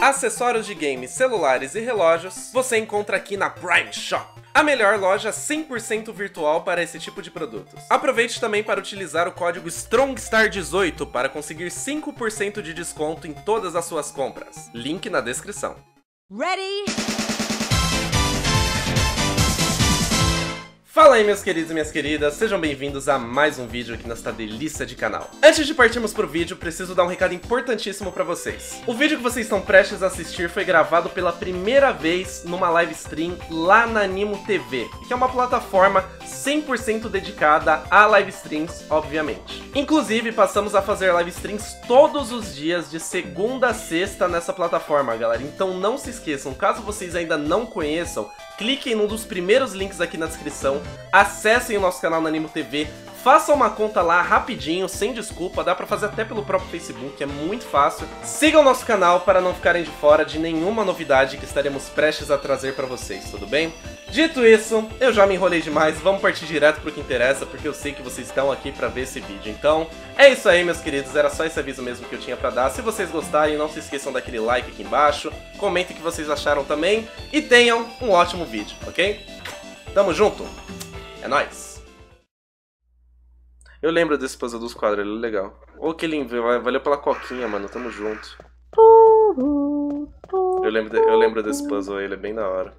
Acessórios de games, celulares e relógios você encontra aqui na Prime Shop. A melhor loja 100% virtual para esse tipo de produtos. Aproveite também para utilizar o código STRONGSTAR18 para conseguir 5% de desconto em todas as suas compras. Link na descrição. Ready? Fala aí meus queridos e minhas queridas, sejam bem-vindos a mais um vídeo aqui nesta delícia de canal. Antes de partirmos pro vídeo, preciso dar um recado importantíssimo pra vocês. O vídeo que vocês estão prestes a assistir foi gravado pela primeira vez numa live stream lá na Animo TV, que é uma plataforma 100% dedicada a live streams, obviamente. Inclusive, passamos a fazer live streams todos os dias, de segunda a sexta nessa plataforma, galera. Então não se esqueçam, caso vocês ainda não conheçam, cliquem num dos primeiros links aqui na descrição, acessem o nosso canal na Animo TV, Faça uma conta lá rapidinho, sem desculpa, dá pra fazer até pelo próprio Facebook, é muito fácil. Sigam o nosso canal para não ficarem de fora de nenhuma novidade que estaremos prestes a trazer pra vocês, tudo bem? Dito isso, eu já me enrolei demais, vamos partir direto pro que interessa, porque eu sei que vocês estão aqui pra ver esse vídeo. Então, é isso aí, meus queridos, era só esse aviso mesmo que eu tinha pra dar. Se vocês gostarem, não se esqueçam daquele like aqui embaixo, comentem o que vocês acharam também, e tenham um ótimo vídeo, ok? Tamo junto, é nóis! Eu lembro desse puzzle dos quadros, ele é legal. Ô, que lindo, valeu pela coquinha, mano, tamo junto. Eu lembro, de, eu lembro desse puzzle ele é bem da hora.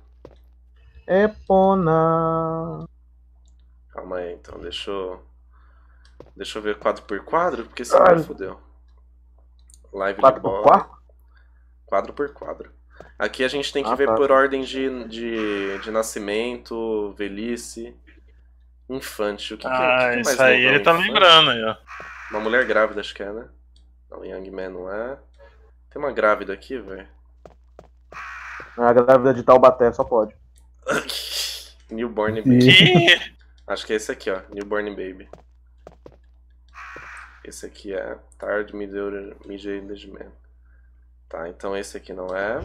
Epona. Calma aí, então, deixa eu... Deixa eu ver quadro por quadro, porque senão Ai. fodeu. Live quadro de bola. Por quadro? quadro por quadro. Aqui a gente tem que ah, ver tá. por ordem de, de, de nascimento, velhice. Infante. O que, ah, que, que, que isso aí ele tá lembrando aí, ó. Uma mulher grávida, acho que é, né? Não, Young Man não é. Tem uma grávida aqui, velho. A grávida de Taubaté só pode. Newborn Baby. Acho que é esse aqui, ó. Newborn Baby. Esse aqui é Tired Middle Man. Tá, então esse aqui não é.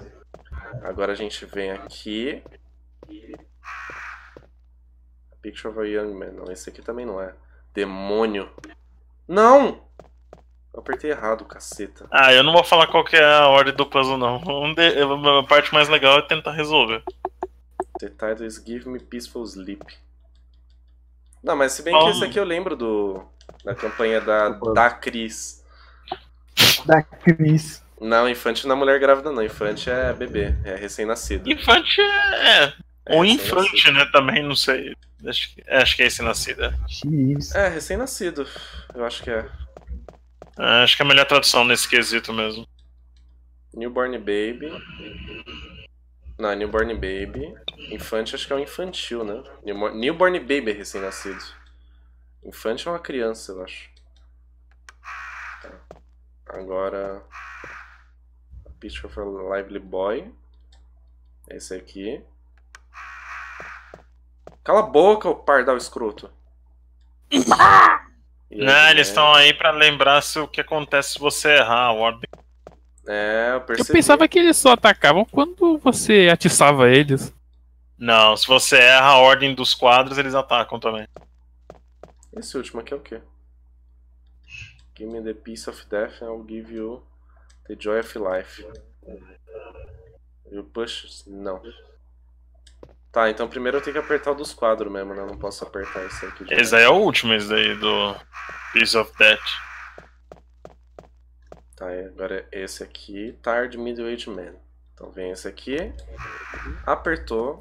Agora a gente vem aqui. Picture of a Young Man. Não, esse aqui também não é. Demônio. Não! Eu apertei errado, caceta. Ah, eu não vou falar qual que é a ordem do puzzle, não. A parte mais legal é tentar resolver. The title is Give Me Peaceful Sleep. Não, mas se bem que esse aqui eu lembro do da campanha da, da Cris. Da Cris. Não, infante não é mulher grávida, não. Infante é bebê, é recém-nascido. Infante é. é Ou infante, né? Também, não sei. Acho que, acho que é esse nascido. É, recém-nascido. Eu acho que é. é. Acho que é a melhor tradução nesse quesito mesmo. Newborn Baby. Não, Newborn Baby. Infante acho que é um infantil, né? Newborn Baby é recém-nascido. Infante é uma criança, eu acho. Tá. Agora. A Picture of a Lively Boy. Esse aqui. Cala a boca, o pardal escroto. Não, eles estão aí para lembrar se o que acontece se você errar a ordem. É, eu percebi. Eu pensava que eles só atacavam quando você atiçava eles. Não, se você erra a ordem dos quadros, eles atacam também. Esse último aqui é o quê? Give me the peace of death and I'll give you the joy of life. You push? Não. Tá, então primeiro eu tenho que apertar o dos quadros mesmo, né? Eu não posso apertar esse aqui. Esse aí é o último, esse daí, do Piece of Death. Tá, agora é esse aqui, Tired Middle Age Man. Então vem esse aqui, apertou.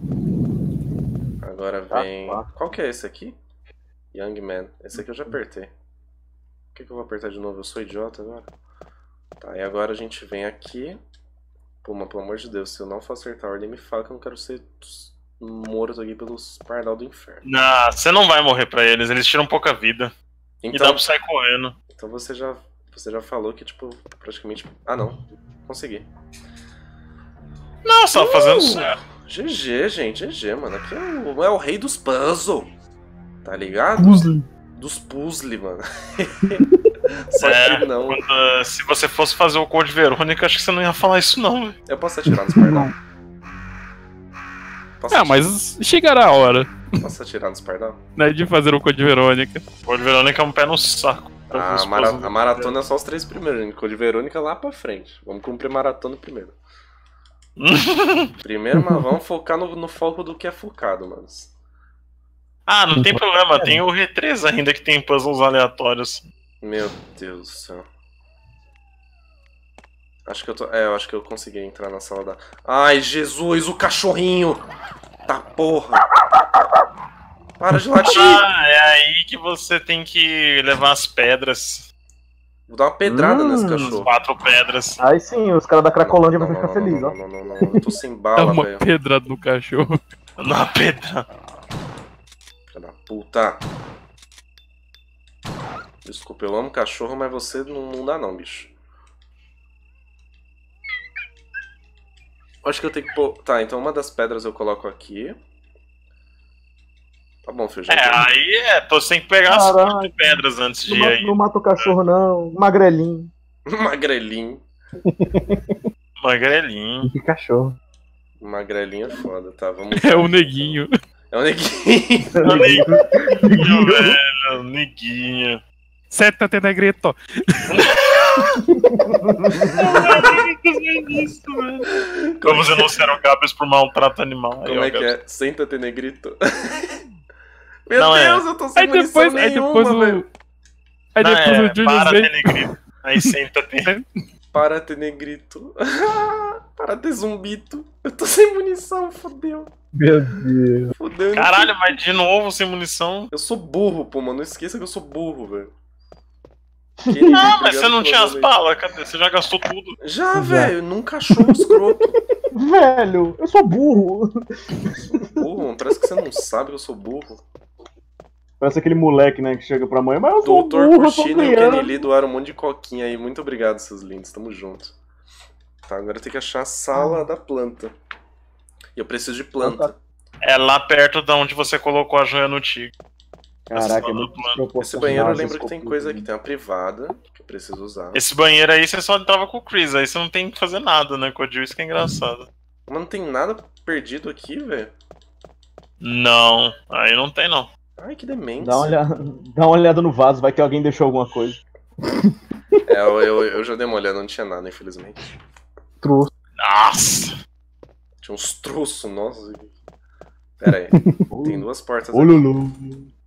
Agora tá, vem... Tá. Qual que é esse aqui? Young Man. Esse aqui eu já apertei. Por que, que eu vou apertar de novo? Eu sou idiota agora? Tá, e agora a gente vem aqui. Pô, mas pelo amor de Deus, se eu não for acertar a ordem, me fala que eu não quero ser morto aqui pelos pardal do inferno. Não, você não vai morrer pra eles, eles tiram pouca vida. Então, e dá pra sair correndo. Então você já, você já falou que, tipo, praticamente. Ah, não. Consegui. Não, só uh, fazendo certo. GG, gente, GG, mano. Aqui é o, é o rei dos puzzle. Tá ligado? Puzzle. Dos puzzle, mano. Só é, que não. Quando, se você fosse fazer o Code Verônica, acho que você não ia falar isso, não. Eu posso atirar nos pardal. Posso ah, mas chegará a hora. Posso atirar nos pardal? Não é de fazer o Code Verônica. Code Verônica é um pé no saco. Ah, a, mara a maratona é só os três primeiros, gente. Code Verônica lá pra frente. Vamos cumprir maratona primeiro. Primeiro, mas vamos focar no, no foco do que é focado, mano. ah, não tem problema, tem o R3 ainda que tem puzzles aleatórios. Meu Deus do céu. Acho que eu tô. É, eu acho que eu consegui entrar na sala da. Ai, Jesus, o cachorrinho! Tá porra! Para de latir! Ah, é aí que você tem que levar as pedras. Vou dar uma pedrada Hum. nesse As cachorro. quatro pedras. Aí sim, os caras da Cracolândia vão Não, ficar felizes, não, ó. não, não, não, não, eu tô sem Dá bala, uma velho. pedrada no cachorro. Na pedra. Filha da puta. Desculpa, eu amo cachorro, mas você não, não dá não, bicho. Acho que eu tenho que pôr... Tá, então uma das pedras eu coloco aqui. Tá bom, feijão. É, aí é, tô sem que pegar as Caralho. quatro pedras antes de ir aí. não mata o cachorro, não. Magrelinho. Magrelinho. Magrelinho. Que cachorro. Magrelinho é foda, tá, vamos... É o neguinho. É o neguinho. Neguinho, velho. Neguinho. Seta te negrito. Vamos denunciar o Gabs por maltrato animal. Como é que é? Senta-te, negrito. Meu Não, é. Deus, eu tô sem Aí munição depois, aí depois o. velho. Aí Não, depois é, o Julius para, vem. Tenegrito. Aí senta-te. Para-te, negrito. Para-te, zumbito. Eu tô sem munição, fodeu. Meu Deus. Fodeu. Caralho, mas de novo sem munição. Eu sou burro, pô, mano. Não esqueça que eu sou burro, velho. Ah, mas você não tinha as balas, cadê? Você já gastou tudo. Já, velho. Num cachorro escroto. Velho, eu sou burro. Burro, mano. Parece que você não sabe que eu sou burro. Parece aquele moleque, né, que chega pra mãe, mas eu sou Doutor burro, eu sou Cushino e o Kenny. Lee doaram um monte de coquinha aí. Muito obrigado, seus lindos. Tamo junto. Tá, agora tem que achar a sala da planta. E eu preciso de planta. É lá perto da onde você colocou a joia no tigre. Caraca, é muito Esse banheiro eu lembro que tem coisa aqui. Tem uma privada que eu preciso usar. Esse banheiro aí você só entrava com o Chris, aí você não tem que fazer nada, né? Com o Jill, isso que é engraçado. Mas não tem nada perdido aqui, velho. Não, aí não tem não. Ai, que demente. Dá uma, olhada, dá uma olhada no vaso, vai que alguém deixou alguma coisa. É, eu, eu, eu já dei uma olhada, não tinha nada, infelizmente. Trouxe. Nossa! Tinha uns troços, nossa. Pera aí. Tem duas portas Ô, aqui. Lulu.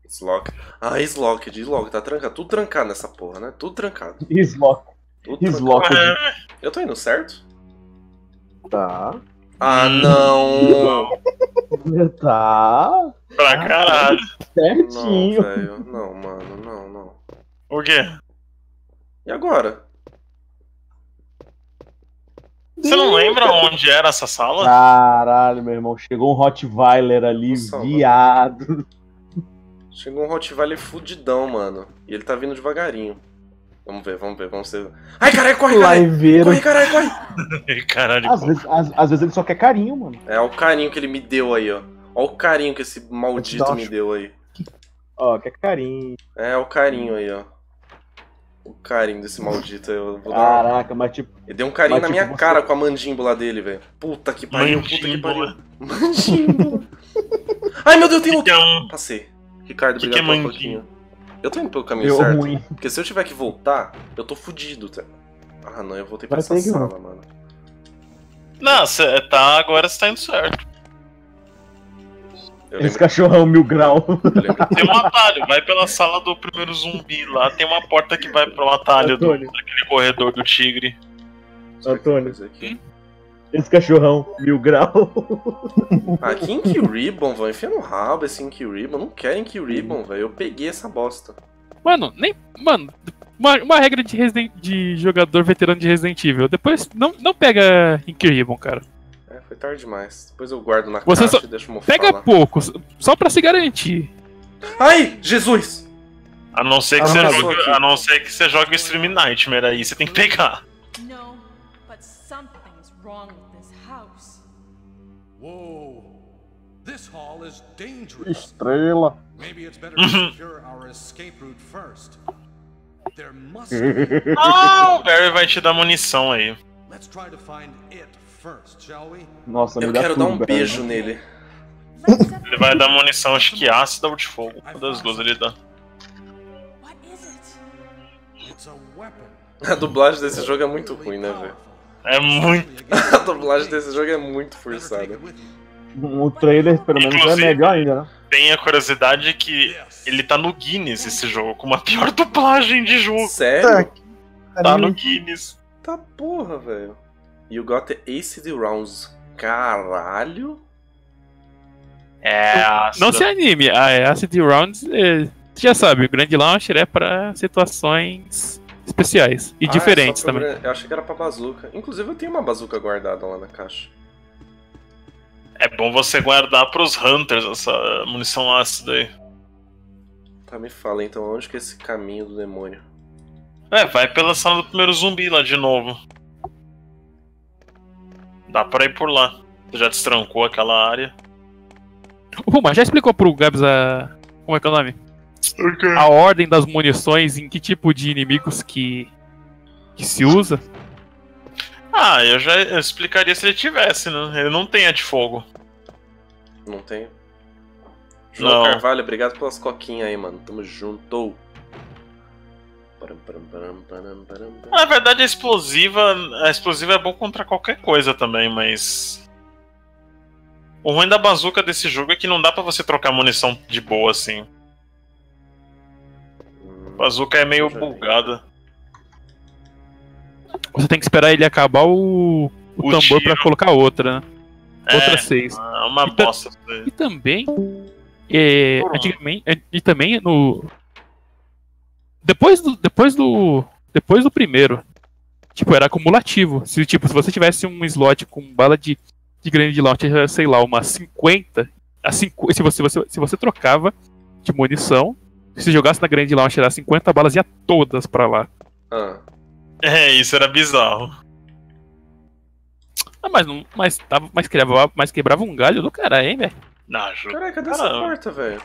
Slock. Ah, Slock, de Slock. Tá trancado. Tudo trancado nessa porra, né? Tudo trancado. Islock. Tudo trancado. Islock. Eu tô indo certo? Tá. Ah, não! Tá. Pra caralho. Não, Certinho. velho. Não, mano. Não, não. O quê? E agora? Você não lembra onde era essa sala? Caralho, meu irmão. Chegou um Rottweiler ali, Nossa, viado. Chegou um Rottweiler fudidão, mano. E ele tá vindo devagarinho. Vamos ver, vamos ver, vamos ver. Ai, caralho, corre, caralho! Corre, caralho, corre! Caralho. Às vezes, às, às vezes ele só quer carinho, mano. É, olha o carinho que ele me deu aí, ó. Olha o carinho que esse maldito dar me deu aí. Ó, quer carinho. É, o carinho aí, ó. O carinho desse maldito aí. Eu vou dar uma... Caraca, mas tipo. Ele deu um carinho Mas, na tipo, minha você- cara com a mandíbula dele, velho. Puta que pariu, puta que Mandíbula. pariu. Mandíbula. Ai, meu Deus, tem outro. um... Passei. Ricardo, Que obrigado que é pouquinho. Eu tô indo pelo caminho Deu certo. ruim. Porque se eu tiver que voltar, eu tô fudido, tá? Ah, não, eu voltei pra Vai essa ter que sala, mano. Não, você tá, agora você tá indo certo. Eu Esse lembro, cachorrão mil grau. eu Tem um atalho, vai pela sala do primeiro zumbi lá, tem uma porta que vai pro atalho do, Antônio. daquele corredor do tigre. Antônio. aqui. Esse cachorrão mil grau. Ah, que Ribbon, velho. Enfia no rabo esse Ink Ribbon. Não quero Ink Ribbon, velho. Eu peguei essa bosta. Mano, nem. Mano, uma, uma regra de, Resident, de jogador veterano de Resident Evil. Depois não, não pega Ink Ribbon, cara. É, foi tarde demais. Depois eu guardo na Você caixa só- e deixo mofar Pega lá. pouco, só pra se garantir. Ai, Jesus! A não ser que Ah, você não, jogue, aqui. a não ser que você jogue o Stream Nightmare aí, você tem que pegar. Something's wrong with this house. Whoa. This hall is dangerous. Estrela. Maybe it's better to secure our escape route first. There must be. Ah, o Barry vai te dar munição aí. Let's try to find it first, shall we? Nossa, Eu quero dar um beijo nele. Ele vai dar munição, acho que ácida ou de fogo. Uma das duas ele dá. What is it? It's a weapon. A dublagem desse jogo é muito ruim, né, velho? É muito. A dublagem desse jogo é muito forçada. O trailer, pelo menos, é Inclusive- melhor ainda, né? Tem a curiosidade que ele tá no Guinness esse jogo, com uma pior dublagem de jogo. Sério? Tá no Guinness. Tá porra, velho. You got the acid rounds. Caralho. É, Não se anime, a Acid Rounds, é, você já sabe, o Grand Launcher é pra situações especiais e Ah, é diferentes pra- também. Eu achei que era pra bazuca. Inclusive eu tenho uma bazuca guardada lá na caixa. É bom você guardar pros Hunters essa munição ácida aí. Tá, me fala então, onde que é esse caminho do demônio? É, vai pela sala do primeiro zumbi lá de novo. Dá pra ir por lá. Você já destrancou aquela área. O já explicou pro Gabs a. Como é que é o nome? A ordem das munições, em que tipo de inimigos que. que se usa? Ah, eu já explicaria se ele tivesse, né? Ele não tem a de fogo. Não tem? João Não. Carvalho, obrigado pelas coquinhas aí, mano. Tamo junto. Na verdade, a explosiva. A explosiva é bom contra qualquer coisa também, mas. O ruim da bazuca desse jogo é que não dá pra você trocar munição de boa assim. A bazuca é meio bugada. Você tem que esperar ele acabar o. o, O tambor pra colocar outra, né? Outra É, seis. é uma Então- bosta. E também. É, antigamente. é, E também no. Depois do. Depois do. Depois do primeiro. Tipo, era acumulativo. Se, tipo, se você tivesse um slot com bala de, de grande launcher, sei lá, uma 50. A cinco, se, você, você, se você trocava de munição, se jogasse na grande launcher, as 50 balas ia todas pra lá. Ah, É, isso era bizarro. Ah, mas não. Mas, tava, mas, quebrava, mas quebrava um galho do cara, hein, velho? Não, juro. Caraca, cadê essa Caramba. porta, velho?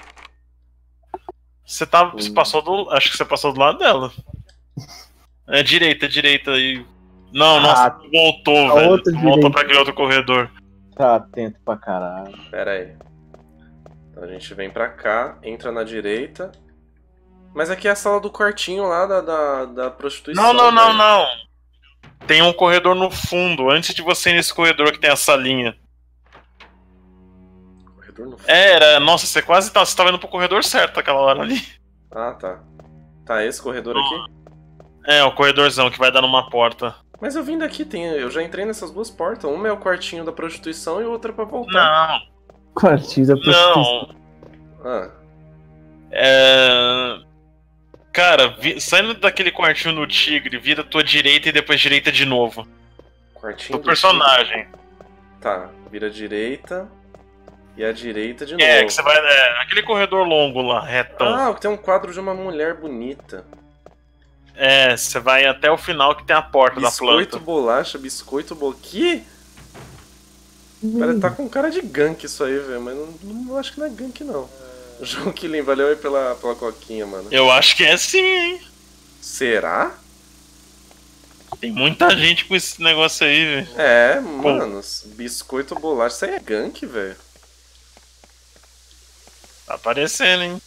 Você tava. Você passou do. Acho que você passou do lado dela. É direita, direita aí. Não, nossa, Ah, voltou, a velho. outra Voltou direita. pra aquele outro corredor. Tá atento pra caralho. Pera aí. Então a gente vem pra cá, entra na direita. Mas aqui é a sala do quartinho lá da, da, da prostituição. Não, não, não, não. Tem um corredor no fundo, antes de você ir nesse corredor que tem a salinha. Corredor no fundo. É, era. Nossa, você quase tá. Você tava indo pro corredor certo aquela hora ali. Ah, tá. Tá, esse corredor aqui? É, o corredorzão que vai dar numa porta. Mas eu vim daqui, tem, eu já entrei nessas duas portas. Uma é o quartinho da prostituição e outra é pra voltar. Não, Quartinho da prostituição. não. Ah, É. Cara, vi- saindo daquele quartinho no tigre, vira à tua direita e depois direita de novo. quartinho Do personagem. Tá, vira à direita. E à direita de novo. É, que você vai. É, aquele corredor longo lá, retão. Ah, tem um quadro de uma mulher bonita. É, você vai até o final que tem a porta da Biscoito, planta. bolacha, biscoito, boqui. Pera, tá com cara de gank isso aí, velho. Mas não, não acho que não é gank, não. João Killing, valeu aí pela, pela coquinha, mano. Eu acho que é sim, hein? Será? Tem muita gente com esse negócio aí, velho. É, mano. Biscoito, bolacha. Isso aí é gank, velho. Tá aparecendo, hein?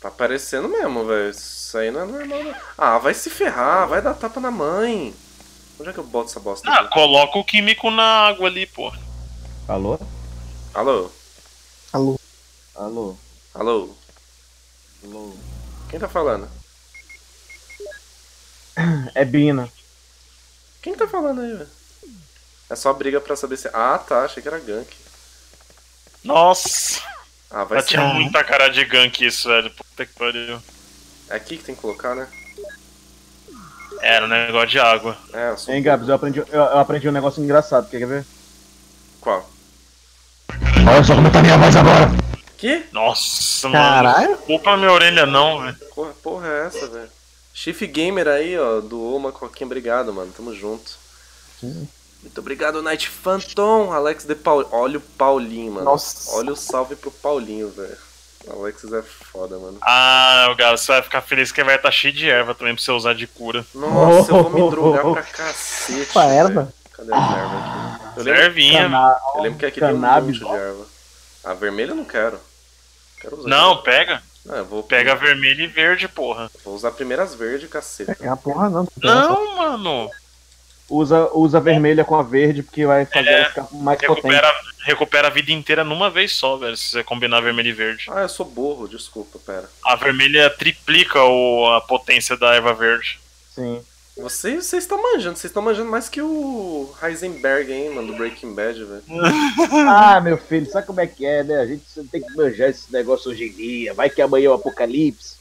Tá aparecendo mesmo, velho. Isso aí não é normal, não. Ah, vai se ferrar. Vai dar tapa na mãe. Onde é que eu boto essa bosta Ah, aqui? coloca o químico na água ali, pô. Alô? Alô? Alô? Alô? Alô? Quem tá falando? É Bina. Quem tá falando aí, velho? É só briga pra saber se. Ah, tá. Achei que era gank. Nossa, Ah, vai já ser. tinha muita cara de gank isso, velho. Puta que pariu. É aqui que tem que colocar, né? Era um negócio de água. É, eu sou. Hein, Gabs, eu aprendi, eu, eu aprendi um negócio engraçado, quer ver? Qual? Olha só como tá minha voz agora. Que? Nossa, Caralho. mano. Culpa minha orelha não, velho. Porra, porra é essa, velho? Chief Gamer aí, ó, doou uma coquinha. Obrigado, mano. Tamo junto. Muito obrigado, Night Phantom. Alex de Paul. Olha o Paulinho, mano. Nossa. Olha o salve pro Paulinho, velho. Alexis é foda, mano. Ah, o Galo, você vai ficar feliz que vai estar cheio de erva também pra você usar de cura. Nossa, eu vou me drogar pra cacete. Opa, erva? velho. Cadê a erva aqui? Eu lembro, Ervinha. Cana- eu lembro que aqui tem um monte de erva. A vermelha eu não quero. Quero usar. Não, pega. Não, eu vou, Pega vermelho e verde, porra. vou usar primeiro as verdes, caceta. É a porra não. Não, mano. Usa, usa a vermelha com a verde, porque vai fazer É, ela ficar mais potente. Recupera, recupera a vida inteira numa vez só, velho, se você combinar vermelho e verde. Ah, eu sou burro, desculpa, pera. A vermelha triplica o, a potência da erva verde. Sim. Vocês vocês estão manjando, vocês estão manjando mais que o Heisenberg, hein, mano, do Breaking Bad, velho. Ah, meu filho, sabe como é que é, né? A gente tem que manjar esse negócio hoje em dia. Vai que amanhã é o apocalipse.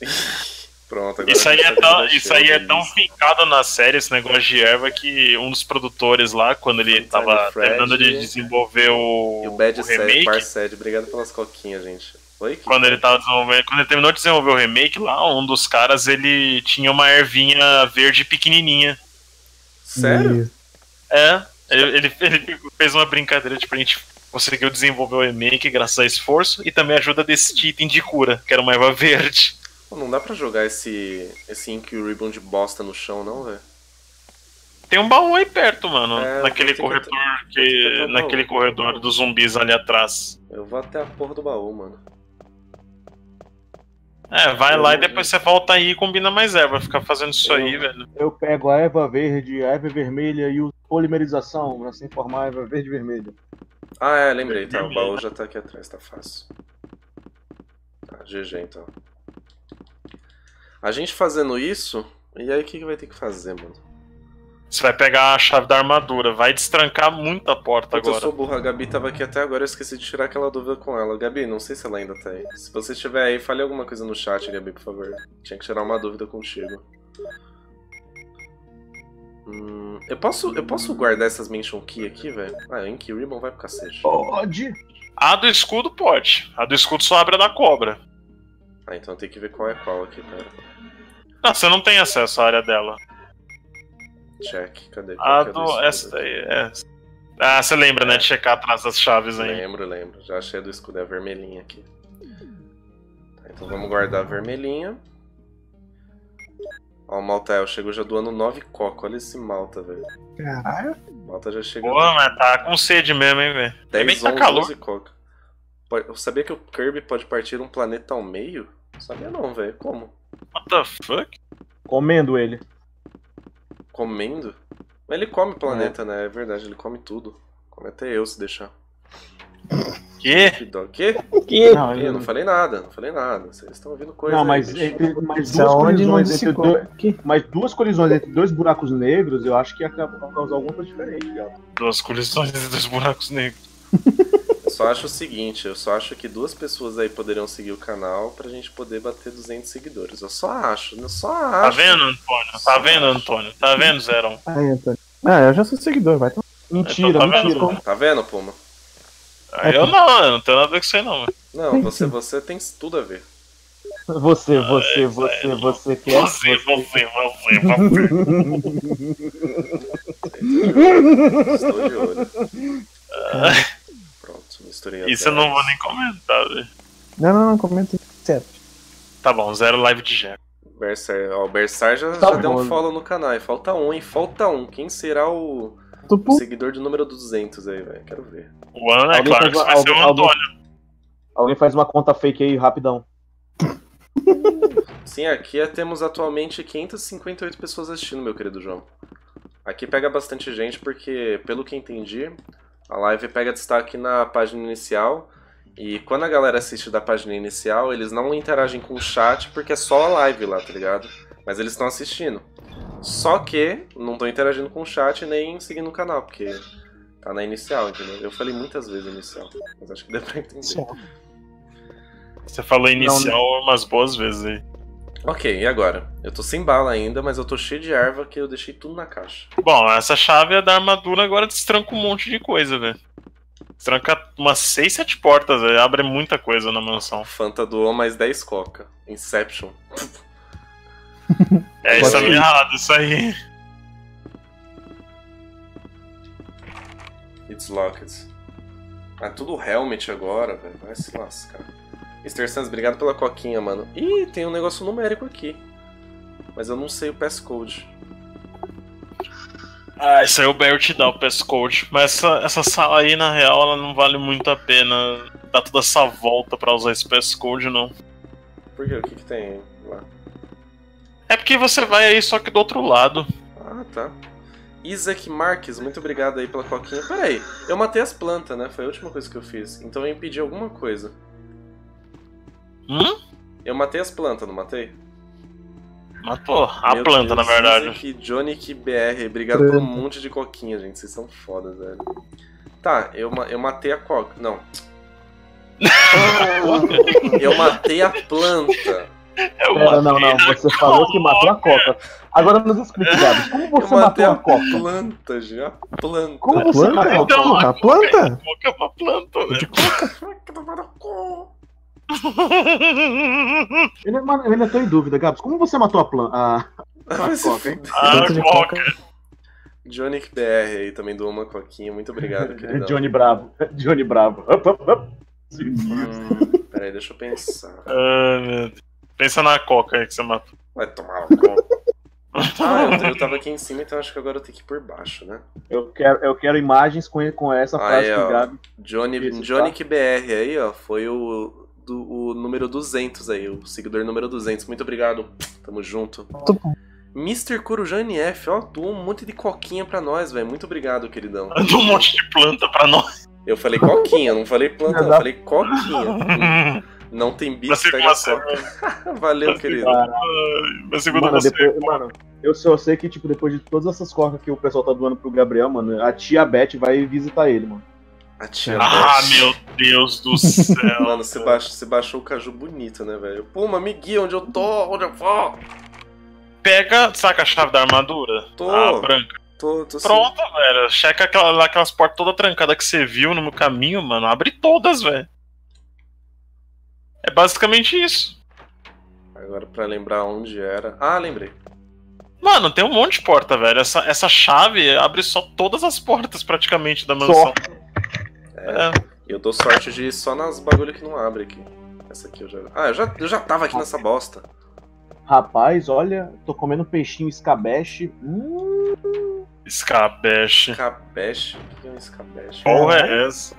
Pronto, agora Isso aí, é tão, isso aí é tão fincado na série, esse negócio de erva, que um dos produtores lá, quando ele Anthony tava Fred terminando de desenvolver o, E o Bad o remake, Par 7, obrigado pelas coquinhas, gente. Oi? Que quando ele tava desenvolvendo, quando ele terminou de desenvolver o remake lá, um dos caras, ele tinha uma ervinha verde pequenininha. Sério? É, ele, ele- ele fez uma brincadeira, tipo, a gente conseguiu desenvolver o remake graças a esforço e também ajuda desse item de cura, que era uma erva verde. Pô, não dá pra jogar esse, esse Ink Ribbon de bosta no chão, não, velho? Tem um baú aí perto, mano, É, naquele corredor que que, naquele baú. corredor dos zumbis ali atrás. Eu vou até a porra do baú, mano. É, vai Eu lá e depois você volta aí e combina mais erva. Ficar fazendo isso aí, velho. Eu pego a erva verde, a erva vermelha e uso polimerização pra se formar a erva verde e vermelha. Ah, é, lembrei, tá. O baú já tá aqui atrás, tá fácil. Tá, GG então. A gente fazendo isso, e aí o que, que vai ter que fazer, mano? Você vai pegar a chave da armadura, vai destrancar muita porta Puta, eu agora. sou burro, a Gabi tava aqui até agora, eu esqueci de tirar aquela dúvida com ela. Gabi, não sei se ela ainda tá aí. Se você estiver aí, fale alguma coisa no chat, Gabi, por favor. Tinha que tirar uma dúvida contigo. Hum, eu posso, eu posso guardar essas mention key aqui, velho? Ah, Ink Ribbon vai pro cacete. Pode. A do escudo pode. A do escudo só abre a da cobra. Ah, então tem que ver qual é qual aqui, pera. Não, você não tem acesso à área dela. Check, cadê? A Qual que é do. escudo Essa aqui? aí é. Ah, você lembra, né? É. De checar atrás das chaves aí. Lembro, lembro. Já achei a do escudo, é a vermelhinha aqui. Tá, então vamos guardar a vermelhinha. Ó, o Maltael chegou já doando 9 coco. Olha esse Malta, velho. Caralho. Malta já chegou. Porra, mas tá com sede mesmo, hein, velho. É 10, bem que tá 11, calor. 12 coca. Pode- Eu sabia que o Kirby pode partir um planeta ao meio? Não sabia não, velho. Como? What the fuck? Comendo ele. Comendo? Mas ele come planeta, né? É verdade, ele come tudo. Come até eu se deixar. Que? Que dó. Que? Não, Eu não falei nada, não falei nada. Vocês estão ouvindo coisa Não, aí, mas bicho. entre mais Isso duas é colisões entre dois, mas duas colisões entre dois buracos negros, eu acho que ia ca- causar alguma coisa diferente, cara. Duas colisões entre dois buracos negros. Eu só acho o seguinte, eu só acho que duas pessoas aí poderiam seguir o canal pra gente poder bater 200 seguidores. Eu só acho, eu só Tá acho. vendo, Antônio? Tá vendo, Antônio? Tá vendo, Zerão? Aí, Antônio. Ah, eu já sou seguidor, vai. Então, Mentira, Então tá vendo? mentira. Tá vendo, Puma? Aí eu não, eu não tenho nada a ver com isso aí, não. velho. Não, você, você tem tudo a ver. Você, você, você, você quer. Você, você, você, você. Estou de olho. Misturei Isso eu não vou nem comentar, velho. Não, não, não, comenta certo. Tá bom, zero live de Jack. Bersar, ó, o Bersar já, Tá já deu um bom. follow no canal. E falta um, hein? Falta um. Quem será o pu- seguidor de número 200 aí, velho? Quero ver. O ano é Alguém claro faz vai ser o alguém- Antônio. Alguém faz uma conta fake aí, rapidão. Sim, aqui é- temos atualmente 558 pessoas assistindo, meu querido João. Aqui pega bastante gente porque, pelo que entendi, a live pega destaque na página inicial. E quando a galera assiste da página inicial, eles não interagem com o chat porque é só a live lá, tá ligado? Mas eles estão assistindo. Só que não estão interagindo com o chat nem seguindo o canal, porque tá na inicial, entendeu? Eu falei muitas vezes inicial, mas acho que deu pra entender. Você falou inicial umas boas vezes aí. Ok, e agora? Eu tô sem bala ainda, mas eu tô cheio de erva que eu deixei tudo na caixa. Bom, essa chave é da armadura, agora destranca um monte de coisa, velho. Destranca umas 6, 7 portas, velho. Abre muita coisa na mansão. Fanta doou mais 10 coca. Inception. É, isso é errado, isso aí. It's locked. Ah, tudo helmet agora, velho. Vai se lascar. Mr. Sans, obrigado pela coquinha, mano. Ih, tem um negócio numérico aqui. Mas eu não sei o passcode. Ah, isso aí o Barry te dá o passcode. Mas essa, essa sala aí, na real, ela não vale muito a pena dar toda essa volta pra usar esse passcode, não. Por quê? O que que tem lá? É porque você vai aí só que do outro lado. Ah, tá. Isaac Marques, muito obrigado aí pela coquinha. Pera aí, eu matei as plantas, né? Foi a última coisa que eu fiz. Então eu impedi alguma coisa. Hum? Eu matei as plantas, não matei? Matou. A Meu planta, Deus, na verdade. Isaac, Johnny que BR, obrigado Planta. pelo monte de coquinha, gente. Vocês são foda, velho. Tá, eu, eu matei a coca. Não. eu matei a planta. Eu Pera, não, não. matei Você falou que matou a Coca. Agora nos explique, Gabs. Como você matei matou a a Coca? planta, gente. A planta. Como você Planta? matou a Então, Coca? A planta? Coca é uma planta, velho. Eu, ainda- mano, eu ainda tô em dúvida, Gabs. Como você matou a planta? A... Se Coca. Ah, Planta de Coca. Johnny BR aí também doou uma coquinha. Muito obrigado, queridão. Johnny Bravo. Johnny Bravo. Up, up, up. Hum, peraí, deixa eu pensar. Ah, meu Deus. Pensa na Coca aí que você matou. Vai tomar no cu. Ah, eu, eu tava aqui em cima, então acho que agora eu tenho que ir por baixo, né? Eu quero, eu quero imagens com, com essa frase Aí, que o ó. Gabi. Johnny, Johnny tá? que BR aí, ó, foi o, do, o número 200 aí, o seguidor número 200. Muito obrigado. Tamo junto. Muito bom. Mr. Corujão NF, ó, doou um monte de coquinha pra nós, velho. Muito obrigado, queridão. Manda um monte de planta pra nós. Eu falei coquinha, não falei planta, não. Eu falei coquinha. Não tem bicho Pra que pega coca. Valeu, querido. Na segunda Mano, você. depois, mano, eu só sei que, tipo, depois de todas essas cocas que o pessoal tá doando pro Gabriel, mano, a tia Beth vai visitar ele, mano. A tia Ah, Beth. meu Deus do céu. Mano, você, baixou, você baixou o caju bonito, né, velho? Puma, me guia onde eu tô, onde eu vou. Pega, saca a chave da armadura? Tô. A branca. Tô, tô sim. Pronto, velho. Checa aquela, lá, aquelas portas todas trancadas que você viu no meu caminho, mano. Abre todas, velho. É basicamente isso. Agora pra lembrar onde era. Ah, lembrei. Mano, tem um monte de porta, velho. Essa, essa chave abre só todas as portas praticamente da mansão. É. Eu dou sorte de ir só nas bagulho que não abre aqui. Essa aqui eu já. Ah, eu já, eu já tava aqui nessa bosta. Rapaz, olha, tô comendo peixinho escabeche. Hum, Escabeche. Escabeche? O que é um escabeche? Porra é essa?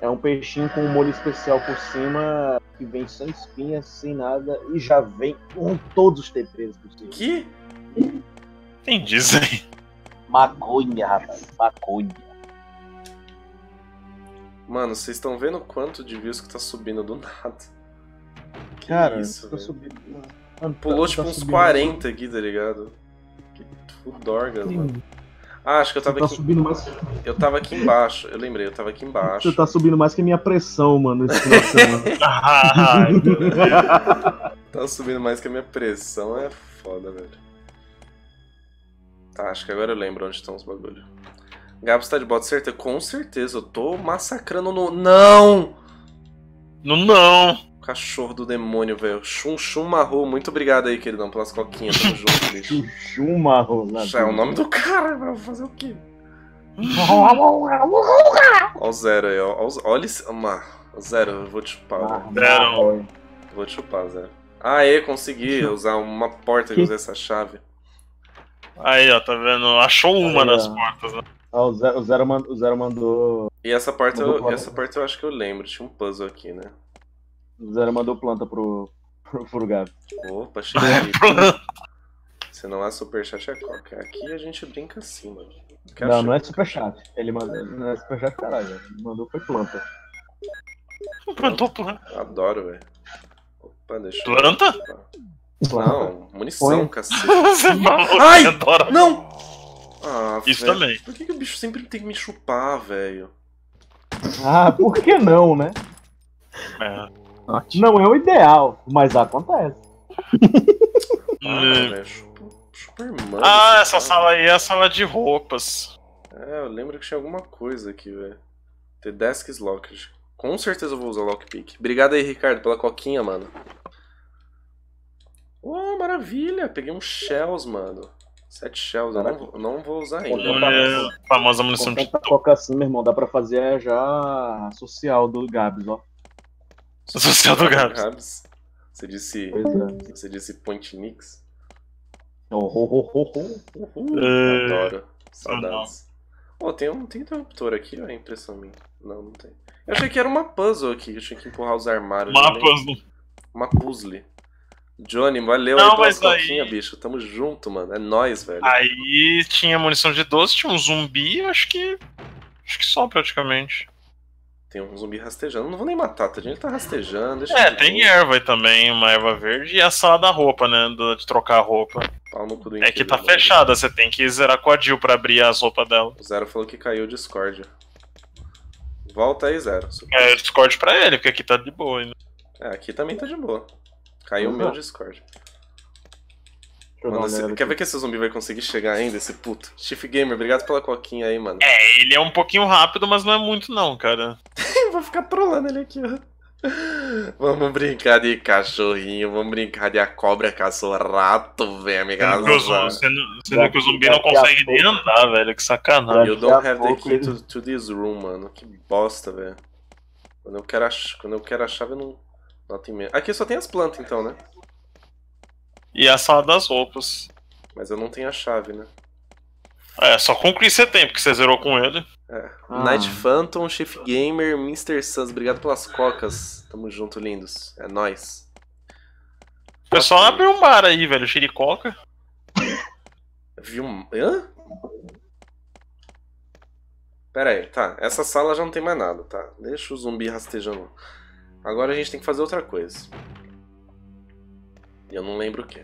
é um peixinho com um molho especial por cima, que vem sem espinha, sem nada, e já vem com todos os temperos possíveis. Que? Quem diz aí? Maconha, rapaz, maconha. Mano, vocês estão vendo quanto de views que tá subindo do nada? Que Cara, isso, tá subindo. Mano, tá- Pulou tá tipo uns subindo- 40 aqui, tá ligado? Que fudorgas, mano. Ah, acho que eu tava Tá aqui. subindo mais. Eu tava aqui embaixo. Eu lembrei, eu tava aqui embaixo. Você tá subindo mais que a minha pressão, mano, esse final de semana. Tá subindo mais que a minha pressão, é foda, velho. Tá, acho que agora eu lembro onde estão os bagulho. Gabs tá de bota certeza? Com certeza, eu tô massacrando no. Não! não, não. Cachorro do demônio, velho. Chum Chum Marro, muito obrigado aí, queridão, pelas coquinhas. Tamo junto, bicho. Chuchu marrom. Já é o nome do cara, vai fazer o quê? Ó o zero aí, ó. Olha esse. Uma... Zero, eu vou te chupar, velho. Zero. Vou te chupar, zero. Aê, consegui usar uma porta e usar essa chave. Aí, ó, tá vendo? Achou uma Aí, nas ó. portas. Né? Ah, o Zero, o Zero, man- o Zero mandou. E essa porta, Mandou eu, planta. essa porta eu acho que eu lembro. Tinha um puzzle aqui, né? O Zero mandou planta pro, pro, pro Gabi. Opa, cheguei. Se não é superchat, é coca. Aqui a gente brinca assim, mano. Quero Não, não é superchat. Ele mandou. Não é superchat, caralho. Ele mandou foi planta. Plantou planta. Adoro, velho. Opa, deixa eu. Planta? Não, munição, Põe. cacete. Ai! Não! Ah, Isso velho, também. Por que, que o bicho sempre tem que me chupar, velho? Ah, por que não, né? É. Não é o ideal, mas acontece. Ah, chupa irmã. Ah, essa cara. sala aí é a sala de roupas. É, eu lembro que tinha alguma coisa aqui, velho. The Desk is Locked. Com certeza eu vou usar Lockpick. Obrigado aí, Ricardo, pela coquinha, mano. Oh, maravilha! Peguei um Shells, mano. Sete Shells, eu não, não vou usar ainda. É, famosa munição de tanta coca assim, meu irmão, dá pra fazer já a social do Gabs, ó. Social do Gabs. Gabs. Você disse. Pois é. Você disse Point Nix? Oh, oh, oh, oh, oh. É. adoro. Saudades. Pô, tem um tem interruptor aqui, ó, é impressão minha. Não, não tem. Eu achei que era uma puzzle aqui, eu tinha que empurrar os armários. Mapas. lembro. Uma puzzle. Johnny, valeu Não, aí pela aí- bicho. Tamo junto, mano. É nóis, velho. Aí tinha munição de 12, tinha um zumbi, acho que. Acho que só praticamente. Tem um zumbi rastejando. Não vou nem matar, tadinho. Ele tá rastejando. É, tem boa. erva aí também, uma erva verde e a sala da roupa, né? De trocar a roupa. É que tá inquilino. fechada, você tem que zerar com a Jill pra abrir as roupas dela. O Zero falou que caiu o Discord. Volta aí, Zero. É, Discord pra ele, porque aqui tá de boa ainda. É, aqui também tá de boa. Caiu o meu Discord. Eu Mano, esse- olhada quer aqui. ver que esse zumbi vai conseguir chegar ainda, esse puto? Chief Gamer, obrigado pela coquinha aí, mano. É, ele é um pouquinho rápido, mas não é muito não, cara. Vou ficar trolando ele aqui, ó. Vamos brincar de cachorrinho, vamos brincar de a cobra caçou rato, velho, amiga. Sendo que o zumbi, sendo- sendo que o zumbi não consegue nem pouco- andar, velho. Que sacanagem. You Daqui don't have the key to, to this room, mano. Que bosta, velho. Quando eu quero a, quando eu quero a chave, eu não. Aqui só tem as plantas, então, né? E a sala das roupas. Mas eu não tenho a chave, né? É, só com o Chris você tem, porque você zerou com ele. É. Ah. Night Phantom, Chief Gamer, Mr. Sans, obrigado pelas cocas. Tamo junto, lindos. É nóis. O pessoal abriu um bar aí, velho. Chiricoca. Viu um. Hã? Pera aí, tá. Essa sala já não tem mais nada, tá? Deixa o zumbi rastejando. Agora a gente tem que fazer outra coisa. E eu não lembro o que.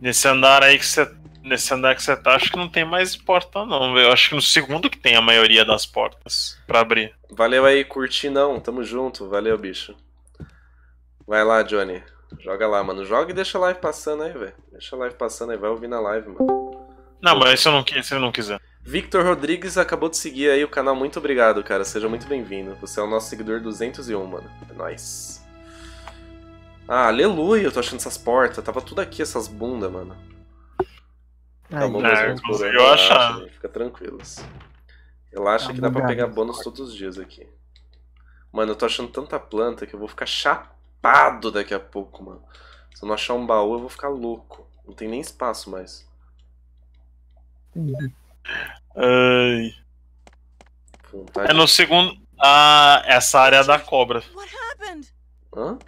Nesse andar aí que você. Nesse andar que você tá, acho que não tem mais porta, não. Eu Acho que no segundo que tem a maioria das portas pra abrir. Valeu aí, curti não. Tamo junto. Valeu, bicho. Vai lá, Johnny. Joga lá, mano. Joga e deixa a live passando aí, velho. Deixa a live passando aí. Vai ouvir na live, mano. Não, mas se eu não, se eu não quiser. Victor Rodrigues acabou de seguir aí o canal. Muito obrigado, cara. Seja muito bem-vindo. Você é o nosso seguidor 201, mano. É nóis. Ah, aleluia. Eu tô achando essas portas. Tava tudo aqui, essas bundas, mano. Não, mais eu. Relaxa, achar. Fica tranquilos. Relaxa Tá que dá pra pegar bônus todos os dias aqui. Mano, eu tô achando tanta planta que eu vou ficar chapado daqui a pouco, mano. Se eu não achar um baú, eu vou ficar louco. Não tem nem espaço mais. Ai. É no segundo. Ah, essa área é da cobra. What happened? Hã?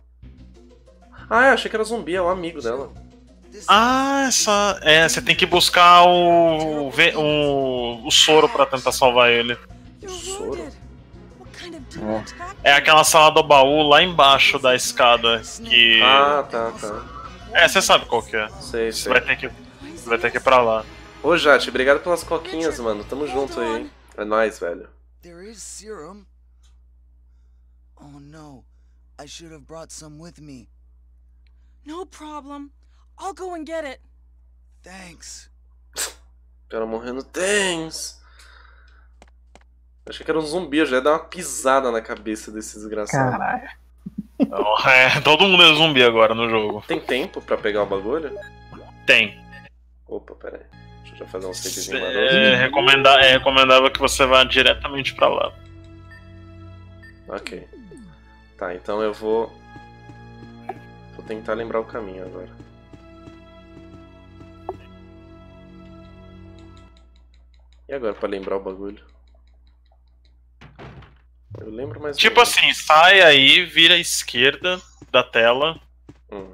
Ah, eu achei que era zumbi, é o amigo dela. Ah, essa. É, você tem que buscar o. o, o soro pra tentar salvar ele. You're Soro? É aquela sala do baú lá embaixo da escada. Que. Ah, tá, tá. É, você sabe qual que é. Sei, Você sei. vai ter que, você vai ter que ir pra lá. Ô, Jate, obrigado pelas coquinhas, mano. Tamo junto aí. hein? É nóis, velho. There is serum. Oh no, I should have brought some with me. No problem. I'll go and get it. Thanks. O cara morrendo. Tens! Achei que era um zumbi, eu já ia dar uma pisada na cabeça desse desgraçado. Caralho. É, todo mundo é zumbi agora no jogo. Tem tempo pra pegar o bagulho? Tem. Opa, pera já fazer um savezinho maroto. É, recomenda, é recomendável que você vá diretamente pra lá. Ok. Tá, então eu vou. Vou tentar lembrar o caminho agora. E agora pra lembrar o bagulho? Eu lembro mais ou Tipo assim, sai aí, vira à esquerda da tela. Hum,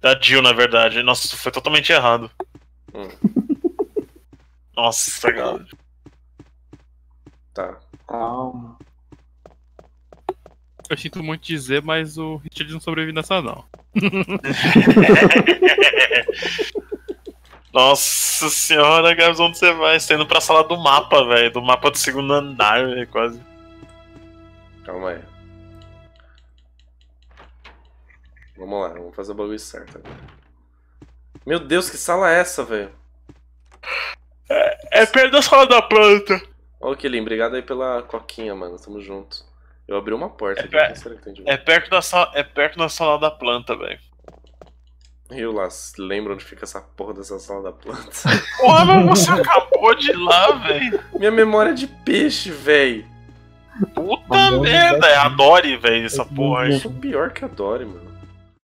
Da Jill, na verdade. Nossa, isso foi totalmente errado. Hum. Nossa, legal. tá. Calma. Eu sinto muito dizer, mas o Richard não sobrevive nessa não. Nossa senhora, Gabs, onde você vai? Você tá indo pra sala do mapa, velho. Do mapa do segundo andar, velho, quase. Calma aí. Vamos lá, vamos fazer o bagulho certo agora. Meu Deus, que sala é essa, velho? É perto da sala da planta. Ó, Kelly, obrigado aí pela coquinha, mano. Tamo junto. Eu abri uma porta É aqui. Quem será que tem de É perto da sala, é perto da sala da planta, velho. Eu lá, lembra onde fica essa porra dessa sala da planta? Porra, mas você acabou de ir lá, velho. Minha memória é de peixe, velho. Puta merda, é a Dory, velho, essa porra aí. Eu sou pior que a Dory, mano.